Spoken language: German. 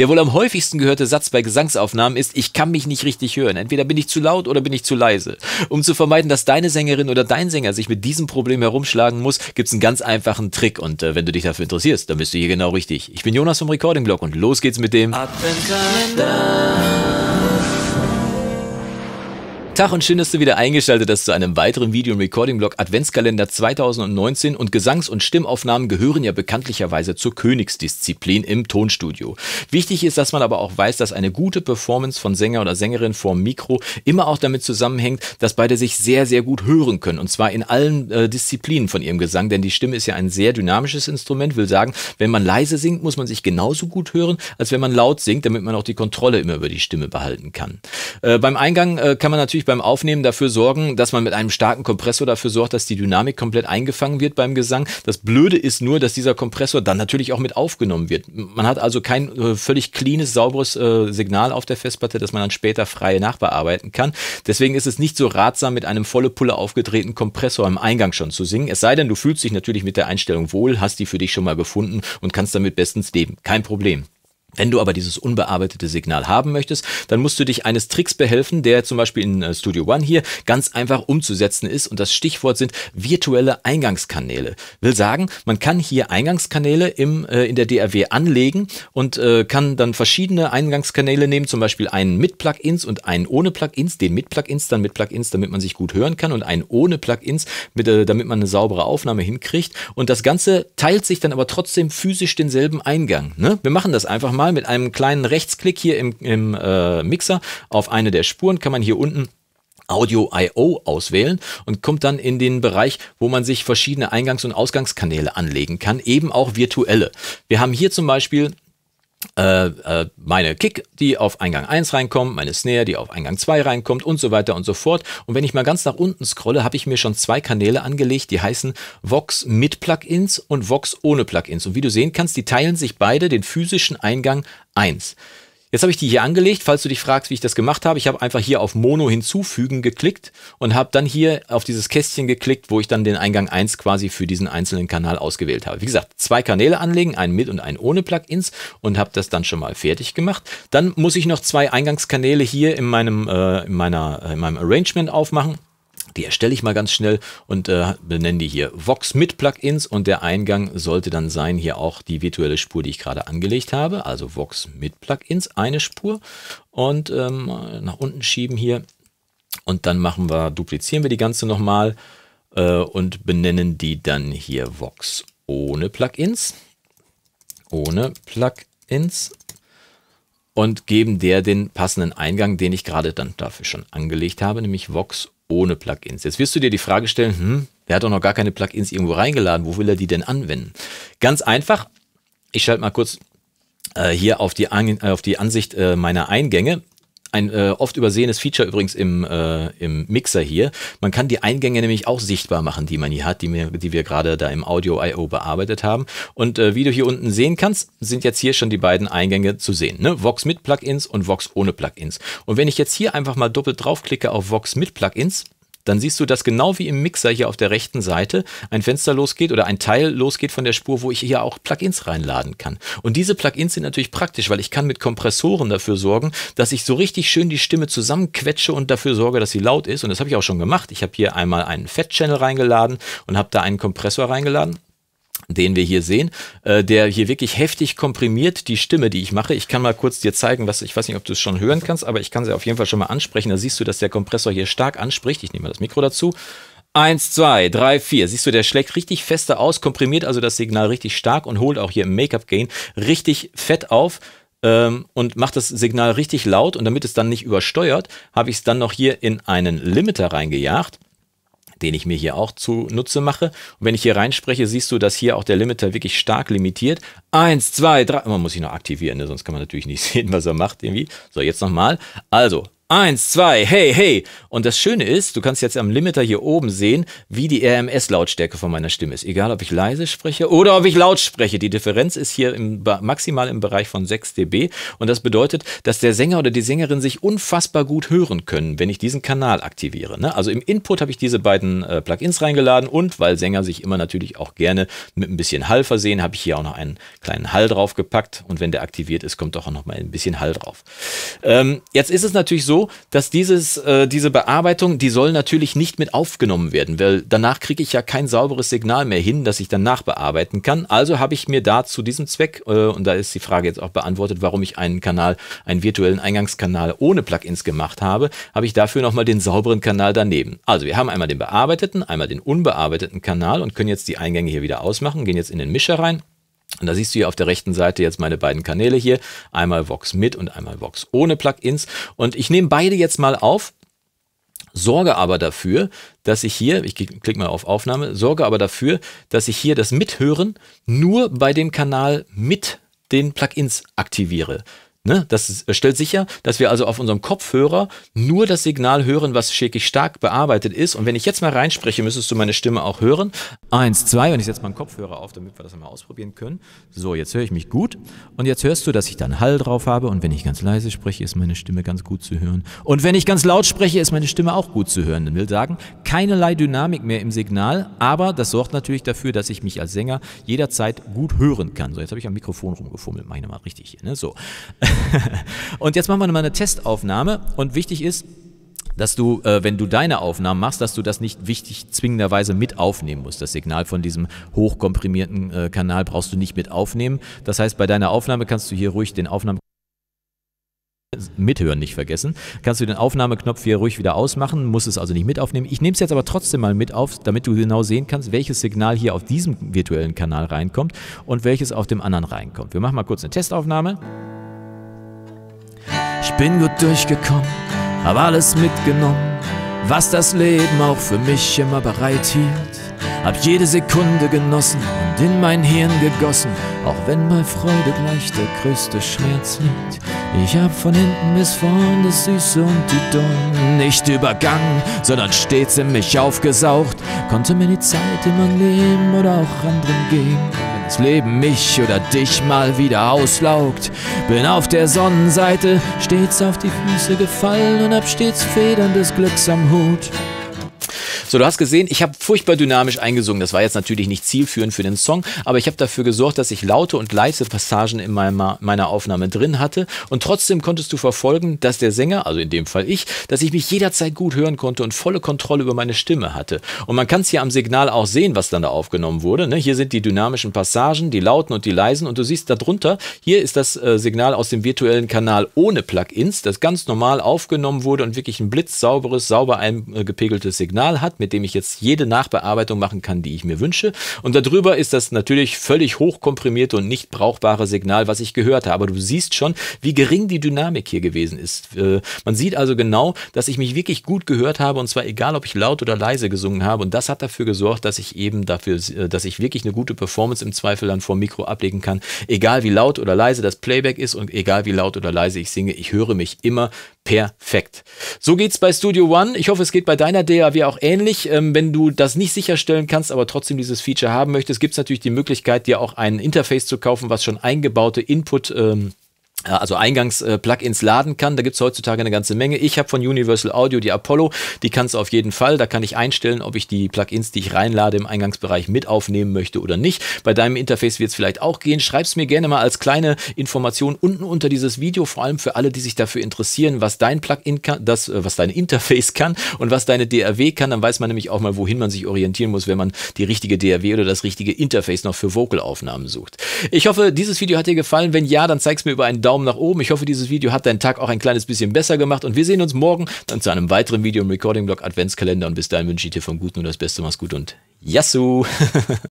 Der wohl am häufigsten gehörte Satz bei Gesangsaufnahmen ist, ich kann mich nicht richtig hören. Entweder bin ich zu laut oder bin ich zu leise. Um zu vermeiden, dass deine Sängerin oder dein Sänger sich mit diesem Problem herumschlagen muss, gibt es einen ganz einfachen Trick. Und äh, wenn du dich dafür interessierst, dann bist du hier genau richtig. Ich bin Jonas vom Recording Blog und los geht's mit dem Adventkalender. Tag und schön, dass du wieder eingeschaltet hast zu einem weiteren Video im Recording-Blog Adventskalender 2019 und Gesangs- und Stimmaufnahmen gehören ja bekanntlicherweise zur Königsdisziplin im Tonstudio. Wichtig ist, dass man aber auch weiß, dass eine gute Performance von Sänger oder Sängerin vorm Mikro immer auch damit zusammenhängt, dass beide sich sehr, sehr gut hören können und zwar in allen äh, Disziplinen von ihrem Gesang, denn die Stimme ist ja ein sehr dynamisches Instrument, will sagen, wenn man leise singt, muss man sich genauso gut hören, als wenn man laut singt, damit man auch die Kontrolle immer über die Stimme behalten kann. Äh, beim Eingang äh, kann man natürlich beim Aufnehmen dafür sorgen, dass man mit einem starken Kompressor dafür sorgt, dass die Dynamik komplett eingefangen wird beim Gesang. Das Blöde ist nur, dass dieser Kompressor dann natürlich auch mit aufgenommen wird. Man hat also kein äh, völlig cleanes, sauberes äh, Signal auf der Festplatte, das man dann später frei nachbearbeiten kann. Deswegen ist es nicht so ratsam, mit einem volle Pulle aufgedrehten Kompressor im Eingang schon zu singen. Es sei denn, du fühlst dich natürlich mit der Einstellung wohl, hast die für dich schon mal gefunden und kannst damit bestens leben. Kein Problem. Wenn du aber dieses unbearbeitete Signal haben möchtest, dann musst du dich eines Tricks behelfen, der zum Beispiel in äh, Studio One hier ganz einfach umzusetzen ist. Und das Stichwort sind virtuelle Eingangskanäle. Will sagen, man kann hier Eingangskanäle im, äh, in der DAW anlegen und äh, kann dann verschiedene Eingangskanäle nehmen, zum Beispiel einen mit Plugins und einen ohne Plugins, den mit Plugins, dann mit Plugins, damit man sich gut hören kann und einen ohne Plugins, mit, äh, damit man eine saubere Aufnahme hinkriegt. Und das Ganze teilt sich dann aber trotzdem physisch denselben Eingang. Ne? Wir machen das einfach mal mal mit einem kleinen Rechtsklick hier im, im äh, Mixer auf eine der Spuren kann man hier unten Audio I.O. auswählen und kommt dann in den Bereich, wo man sich verschiedene Eingangs- und Ausgangskanäle anlegen kann, eben auch virtuelle. Wir haben hier zum Beispiel meine Kick, die auf Eingang 1 reinkommt, meine Snare, die auf Eingang 2 reinkommt und so weiter und so fort. Und wenn ich mal ganz nach unten scrolle, habe ich mir schon zwei Kanäle angelegt, die heißen Vox mit Plugins und Vox ohne Plugins. Und wie du sehen kannst, die teilen sich beide den physischen Eingang 1. Jetzt habe ich die hier angelegt, falls du dich fragst, wie ich das gemacht habe. Ich habe einfach hier auf Mono hinzufügen geklickt und habe dann hier auf dieses Kästchen geklickt, wo ich dann den Eingang 1 quasi für diesen einzelnen Kanal ausgewählt habe. Wie gesagt, zwei Kanäle anlegen, einen mit und einen ohne Plugins und habe das dann schon mal fertig gemacht. Dann muss ich noch zwei Eingangskanäle hier in meinem, äh, in meiner, äh, in meinem Arrangement aufmachen. Die erstelle ich mal ganz schnell und äh, benenne die hier. Vox mit Plugins und der Eingang sollte dann sein hier auch die virtuelle Spur, die ich gerade angelegt habe, also Vox mit Plugins, eine Spur. Und ähm, nach unten schieben hier. Und dann machen wir, duplizieren wir die ganze nochmal äh, und benennen die dann hier Vox ohne Plugins, ohne Plugins. Und geben der den passenden Eingang, den ich gerade dann dafür schon angelegt habe, nämlich Vox ohne Plugins. Jetzt wirst du dir die Frage stellen, hm, der hat doch noch gar keine Plugins irgendwo reingeladen, wo will er die denn anwenden? Ganz einfach, ich schalte mal kurz äh, hier auf die, An äh, auf die Ansicht äh, meiner Eingänge. Ein äh, oft übersehenes Feature übrigens im, äh, im Mixer hier. Man kann die Eingänge nämlich auch sichtbar machen, die man hier hat, die wir, die wir gerade da im Audio I.O. bearbeitet haben. Und äh, wie du hier unten sehen kannst, sind jetzt hier schon die beiden Eingänge zu sehen. Ne? Vox mit Plugins und Vox ohne Plugins. Und wenn ich jetzt hier einfach mal doppelt draufklicke auf Vox mit Plugins, dann siehst du, dass genau wie im Mixer hier auf der rechten Seite ein Fenster losgeht oder ein Teil losgeht von der Spur, wo ich hier auch Plugins reinladen kann. Und diese Plugins sind natürlich praktisch, weil ich kann mit Kompressoren dafür sorgen, dass ich so richtig schön die Stimme zusammenquetsche und dafür sorge, dass sie laut ist. Und das habe ich auch schon gemacht. Ich habe hier einmal einen Fat-Channel reingeladen und habe da einen Kompressor reingeladen den wir hier sehen, äh, der hier wirklich heftig komprimiert die Stimme, die ich mache. Ich kann mal kurz dir zeigen, was ich weiß nicht, ob du es schon hören kannst, aber ich kann sie auf jeden Fall schon mal ansprechen. Da siehst du, dass der Kompressor hier stark anspricht. Ich nehme mal das Mikro dazu. Eins, zwei, drei, vier. Siehst du, der schlägt richtig fester aus, komprimiert also das Signal richtig stark und holt auch hier im Make-up-Gain richtig fett auf ähm, und macht das Signal richtig laut. Und damit es dann nicht übersteuert, habe ich es dann noch hier in einen Limiter reingejagt den ich mir hier auch zunutze mache. Und wenn ich hier reinspreche, siehst du, dass hier auch der Limiter wirklich stark limitiert. Eins, zwei, drei. Man muss ihn noch aktivieren, ne? sonst kann man natürlich nicht sehen, was er macht irgendwie. So, jetzt nochmal. Also, Eins, zwei, hey, hey. Und das Schöne ist, du kannst jetzt am Limiter hier oben sehen, wie die RMS-Lautstärke von meiner Stimme ist. Egal, ob ich leise spreche oder ob ich laut spreche. Die Differenz ist hier im, maximal im Bereich von 6 dB. Und das bedeutet, dass der Sänger oder die Sängerin sich unfassbar gut hören können, wenn ich diesen Kanal aktiviere. Ne? Also im Input habe ich diese beiden äh, Plugins reingeladen und weil Sänger sich immer natürlich auch gerne mit ein bisschen Hall versehen, habe ich hier auch noch einen kleinen Hall draufgepackt. Und wenn der aktiviert ist, kommt auch noch mal ein bisschen Hall drauf. Ähm, jetzt ist es natürlich so, dass dieses, äh, diese Bearbeitung, die soll natürlich nicht mit aufgenommen werden, weil danach kriege ich ja kein sauberes Signal mehr hin, das ich dann nachbearbeiten kann. Also habe ich mir da zu diesem Zweck, äh, und da ist die Frage jetzt auch beantwortet, warum ich einen Kanal, einen virtuellen Eingangskanal ohne Plugins gemacht habe, habe ich dafür nochmal den sauberen Kanal daneben. Also wir haben einmal den bearbeiteten, einmal den unbearbeiteten Kanal und können jetzt die Eingänge hier wieder ausmachen, gehen jetzt in den Mischer rein und da siehst du hier auf der rechten Seite jetzt meine beiden Kanäle hier. Einmal Vox mit und einmal Vox ohne Plugins. Und ich nehme beide jetzt mal auf, sorge aber dafür, dass ich hier, ich klicke mal auf Aufnahme, sorge aber dafür, dass ich hier das Mithören nur bei dem Kanal mit den Plugins aktiviere. Ne? Das stellt sicher, dass wir also auf unserem Kopfhörer nur das Signal hören, was wirklich stark bearbeitet ist. Und wenn ich jetzt mal reinspreche, müsstest du meine Stimme auch hören. Eins, zwei, und ich setze meinen Kopfhörer auf, damit wir das mal ausprobieren können. So, jetzt höre ich mich gut. Und jetzt hörst du, dass ich dann Hall drauf habe. Und wenn ich ganz leise spreche, ist meine Stimme ganz gut zu hören. Und wenn ich ganz laut spreche, ist meine Stimme auch gut zu hören. Das will sagen, keinerlei Dynamik mehr im Signal. Aber das sorgt natürlich dafür, dass ich mich als Sänger jederzeit gut hören kann. So, jetzt habe ich am Mikrofon rumgefummelt. Ich nochmal richtig hier. Ne? So. und jetzt machen wir mal eine Testaufnahme und wichtig ist, dass du, äh, wenn du deine Aufnahmen machst, dass du das nicht wichtig zwingenderweise mit aufnehmen musst. Das Signal von diesem hochkomprimierten äh, Kanal brauchst du nicht mit aufnehmen. Das heißt, bei deiner Aufnahme kannst du hier ruhig den Aufnahme Mithören nicht vergessen. Kannst du den Aufnahmeknopf hier ruhig wieder ausmachen, musst es also nicht mit aufnehmen. Ich nehme es jetzt aber trotzdem mal mit auf, damit du genau sehen kannst, welches Signal hier auf diesem virtuellen Kanal reinkommt und welches auf dem anderen reinkommt. Wir machen mal kurz eine Testaufnahme. Ich bin gut durchgekommen, hab alles mitgenommen, was das Leben auch für mich immer bereithielt. Hab jede Sekunde genossen und in mein Hirn gegossen, auch wenn bei Freude gleich der größte Schmerz liegt. Ich hab von hinten bis vorn das Süße und die Dorn nicht übergangen, sondern stets in mich aufgesaugt, konnte mir die Zeit immer nehmen oder auch anderen geben das Leben mich oder dich mal wieder auslaugt. Bin auf der Sonnenseite stets auf die Füße gefallen und hab stets Federn des Glücks am Hut. So, du hast gesehen, ich habe furchtbar dynamisch eingesungen. Das war jetzt natürlich nicht zielführend für den Song, aber ich habe dafür gesorgt, dass ich laute und leise Passagen in meiner, meiner Aufnahme drin hatte. Und trotzdem konntest du verfolgen, dass der Sänger, also in dem Fall ich, dass ich mich jederzeit gut hören konnte und volle Kontrolle über meine Stimme hatte. Und man kann es hier am Signal auch sehen, was dann da aufgenommen wurde. Ne? Hier sind die dynamischen Passagen, die lauten und die leisen. Und du siehst darunter, hier ist das äh, Signal aus dem virtuellen Kanal ohne Plugins, das ganz normal aufgenommen wurde und wirklich ein blitzsauberes, sauber eingepegeltes Signal hat mit dem ich jetzt jede Nachbearbeitung machen kann, die ich mir wünsche. Und darüber ist das natürlich völlig hochkomprimierte und nicht brauchbare Signal, was ich gehört habe. Aber du siehst schon, wie gering die Dynamik hier gewesen ist. Äh, man sieht also genau, dass ich mich wirklich gut gehört habe und zwar egal, ob ich laut oder leise gesungen habe. Und das hat dafür gesorgt, dass ich eben dafür, äh, dass ich wirklich eine gute Performance im Zweifel dann vor Mikro ablegen kann. Egal wie laut oder leise das Playback ist und egal wie laut oder leise ich singe, ich höre mich immer perfekt. So geht's bei Studio One. Ich hoffe, es geht bei deiner DAW auch ähnlich. Ähm, wenn du das nicht sicherstellen kannst, aber trotzdem dieses Feature haben möchtest, gibt es natürlich die Möglichkeit, dir auch ein Interface zu kaufen, was schon eingebaute Input ähm, also Eingangs-Plugins laden kann. Da gibt's heutzutage eine ganze Menge. Ich habe von Universal Audio die Apollo, die kannst du auf jeden Fall. Da kann ich einstellen, ob ich die Plugins, die ich reinlade, im Eingangsbereich mit aufnehmen möchte oder nicht. Bei deinem Interface wird es vielleicht auch gehen. Schreib's mir gerne mal als kleine Information unten unter dieses Video, vor allem für alle, die sich dafür interessieren, was dein Plugin kann, das, äh, was dein Interface kann und was deine DAW kann. Dann weiß man nämlich auch mal, wohin man sich orientieren muss, wenn man die richtige DAW oder das richtige Interface noch für Vocal-Aufnahmen sucht. Ich hoffe, dieses Video hat dir gefallen. Wenn ja, dann zeig's mir über einen Daumen Daumen nach oben. Ich hoffe, dieses Video hat deinen Tag auch ein kleines bisschen besser gemacht und wir sehen uns morgen dann zu einem weiteren Video im Recording-Blog Adventskalender und bis dahin wünsche ich dir vom Guten nur das Beste. Mach's gut und Yassou!